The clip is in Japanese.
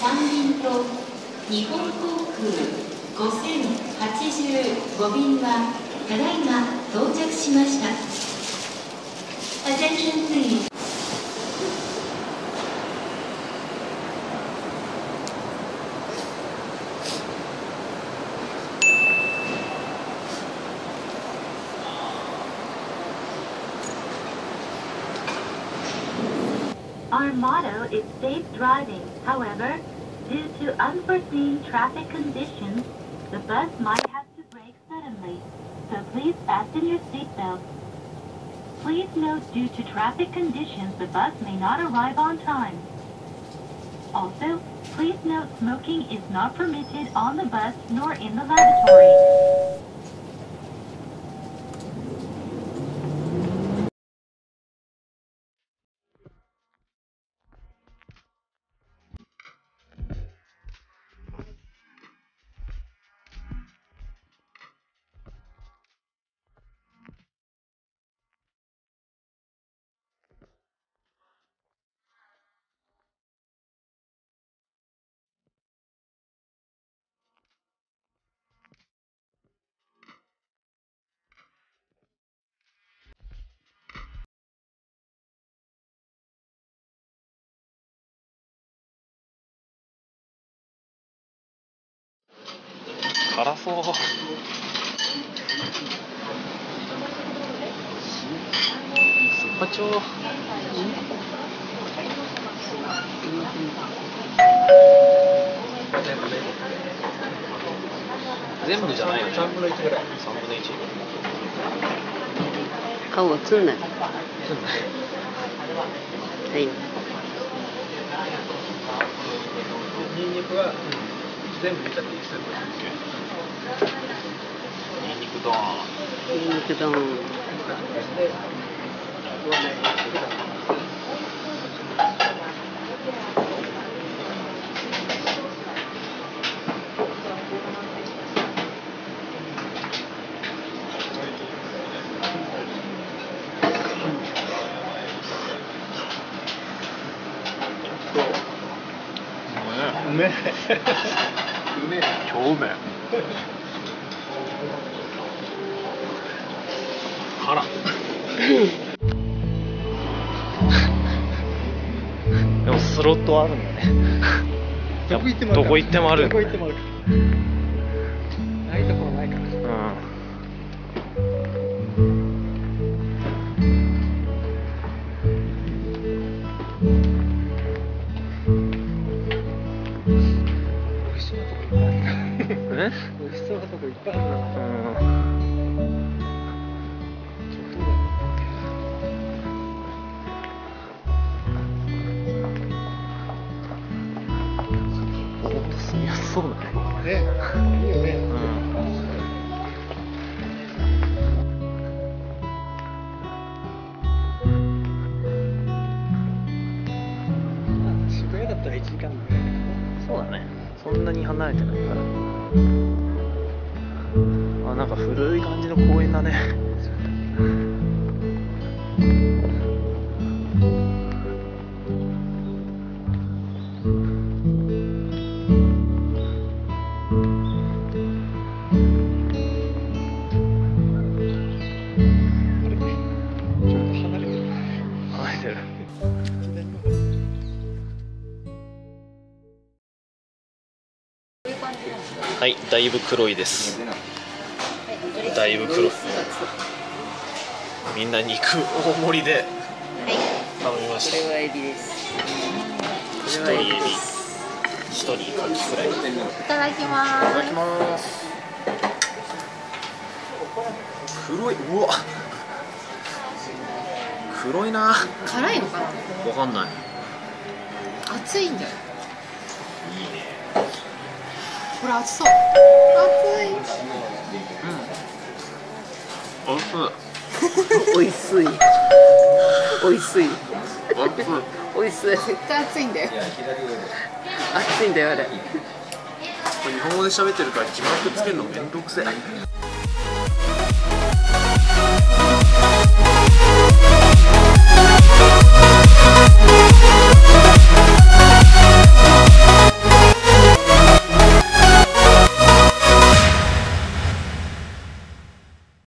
3便と日本航空5085便はただいま到着しました。Attention please Our motto is safe driving. However, due to unforeseen traffic conditions, the bus might have to brake suddenly. So please fasten your seatbelt. Please note due to traffic conditions, the bus may not arrive on time. Also, please note smoking is not permitted on the bus nor in the lavatory. 辛そう。スッパチョ全部じゃないよ。ね3分の1ぐらい。3分の1顔映んない。はい。ニンニクは全部入れちゃっていいですニンニクドーンニンニク丼。うめえ超うめえ辛っ でもスロット あるんだね。どこ行ってもあるどこ行ってもあるないところないから。うん。美味しそうなとこいっぱいあるなえ？美味しそうなとこいっぱいあるなうん。ほんと住みやすそうだね。ね。いいよね。うんそんなに離れてないから。あなんか古い感じの公園だね。はいだいぶ黒いです。だいぶ黒い。みんな肉大盛りで頼みました。これはエビです。一人エビ。一人カキフライ。いいただきます。ただきます。黒い。うわ。黒いな。辛いのかな？わかんない。熱いんだよ。いいねこれ熱そう。熱い。おいしいおいしい。おいしい。おいしいおいしい。絶対熱いんだよ。熱いんだよあれ。これ日本語で喋ってるから字幕つけるのめんどくせえ